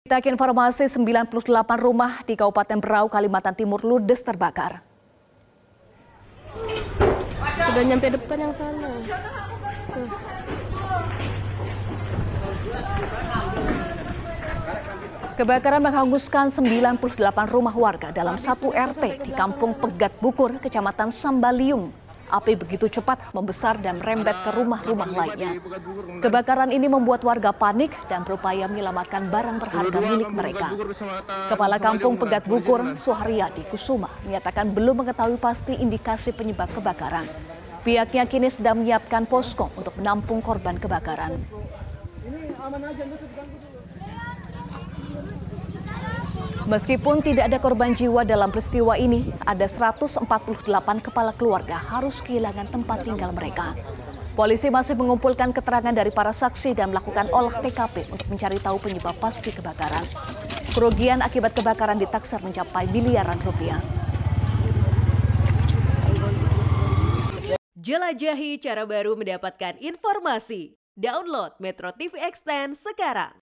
Kita ke informasi 98 rumah di Kabupaten Berau, Kalimantan Timur ludes terbakar. Sudah nyampe depan yang sana. Tuh. Kebakaran menghanguskan 98 rumah warga dalam satu RT di Kampung Pegat Bukur, Kecamatan Sambaliung. Api begitu cepat membesar dan merembet ke rumah-rumah lainnya. Kebakaran ini membuat warga panik dan berupaya menyelamatkan barang berharga milik mereka. Kepala Kampung Pegat Bukur, Suharyadi Kusuma, menyatakan belum mengetahui pasti indikasi penyebab kebakaran. Pihaknya kini sedang menyiapkan posko untuk menampung korban kebakaran. Meskipun tidak ada korban jiwa dalam peristiwa ini, ada 148 kepala keluarga harus kehilangan tempat tinggal mereka. Polisi masih mengumpulkan keterangan dari para saksi dan melakukan olah TKP untuk mencari tahu penyebab pasti kebakaran. Kerugian akibat kebakaran ditaksir mencapai miliaran rupiah. Jelajahi cara baru mendapatkan informasi. Download Metro TV Extend sekarang.